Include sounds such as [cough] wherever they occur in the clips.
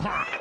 Ha!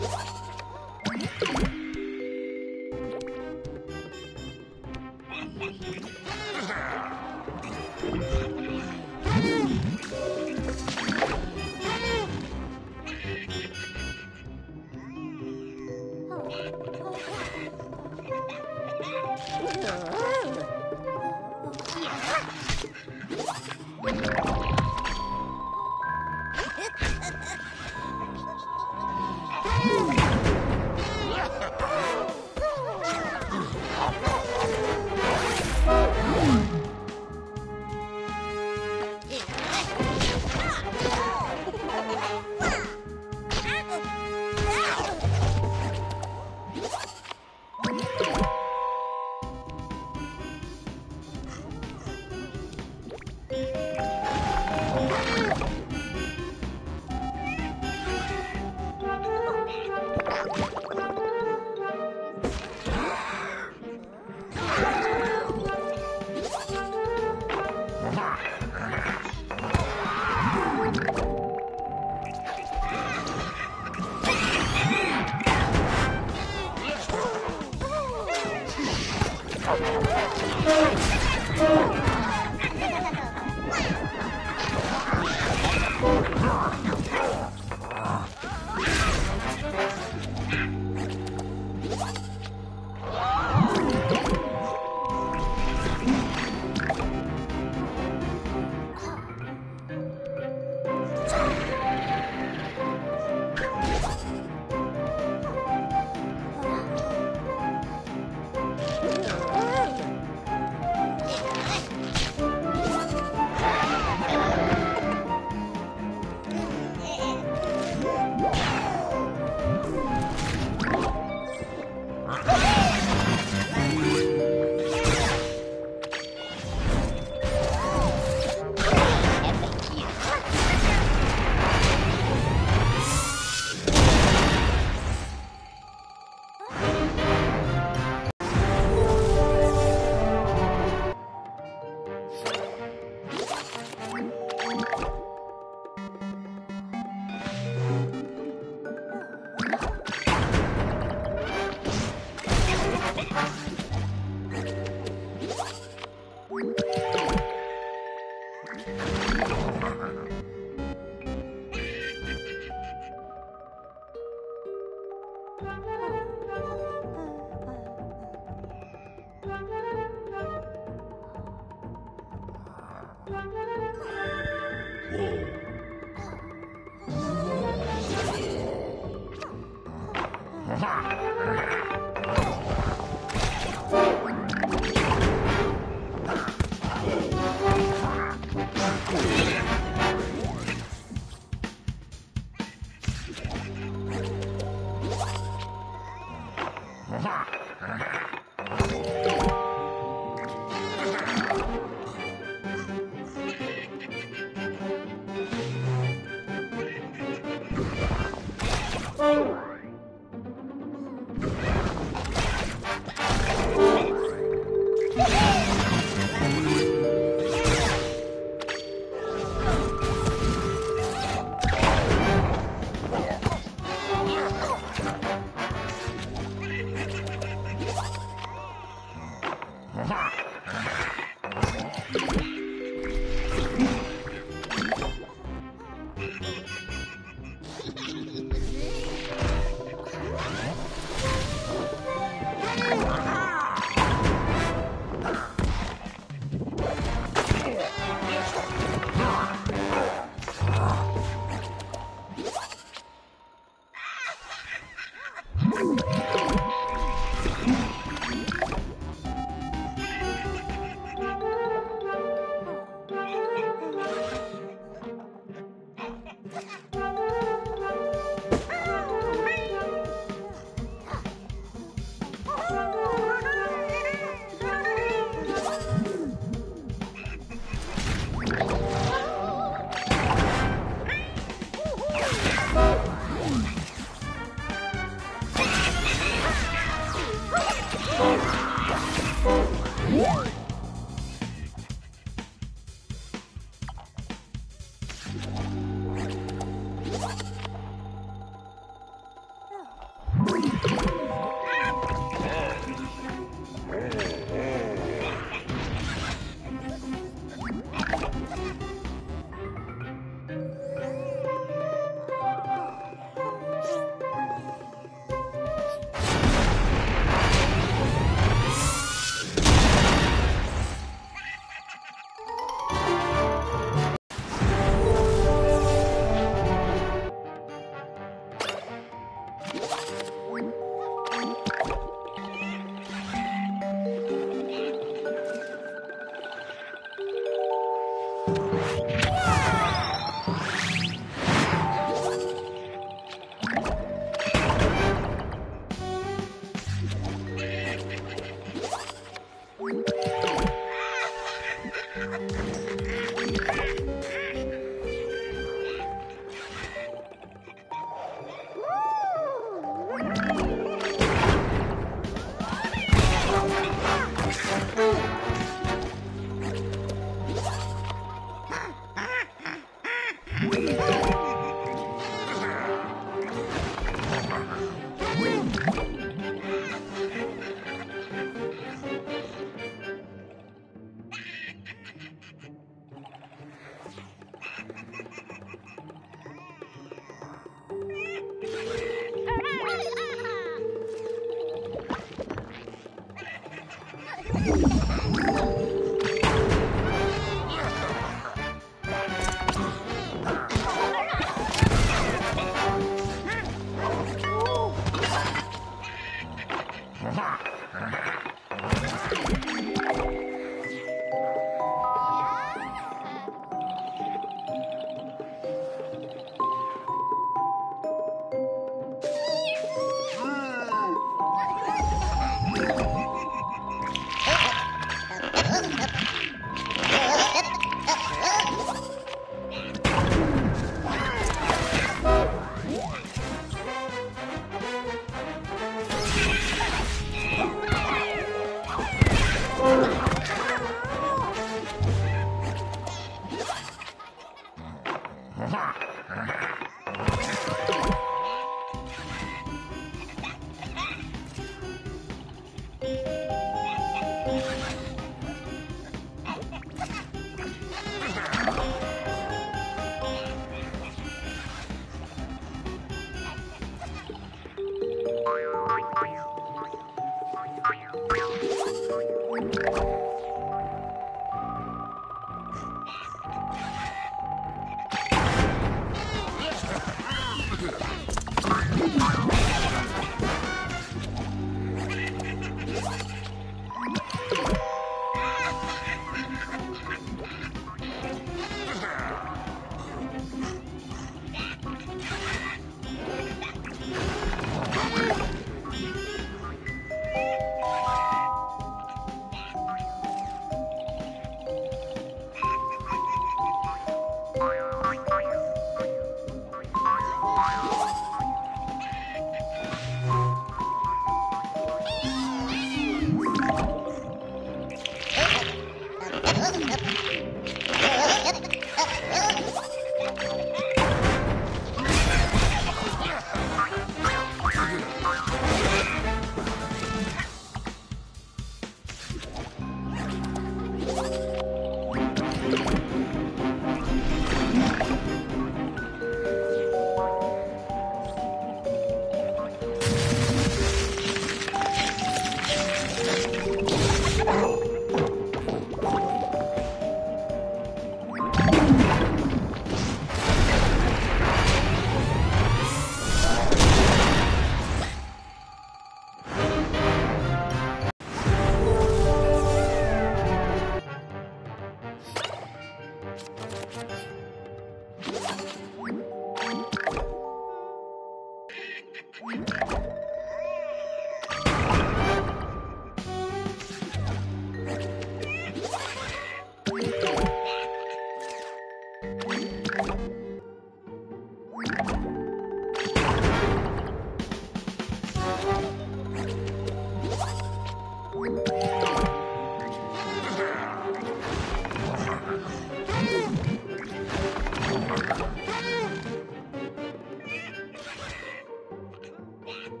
Yeah.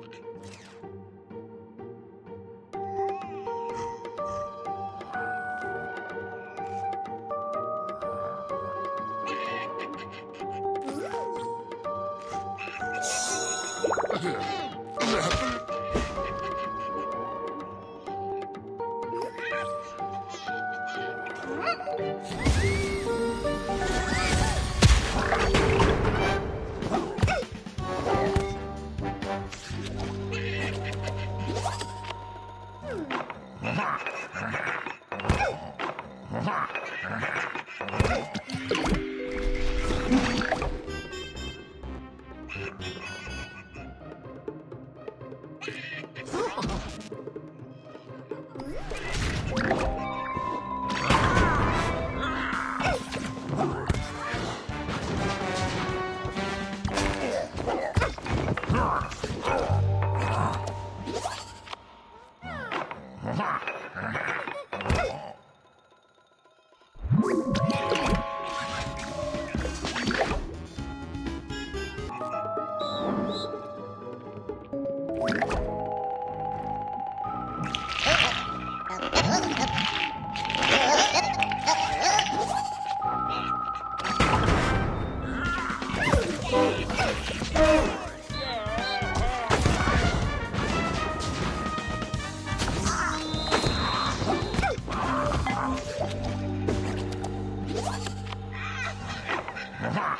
老 [laughs] 爸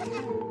Hello. [laughs]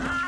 Ah! [laughs]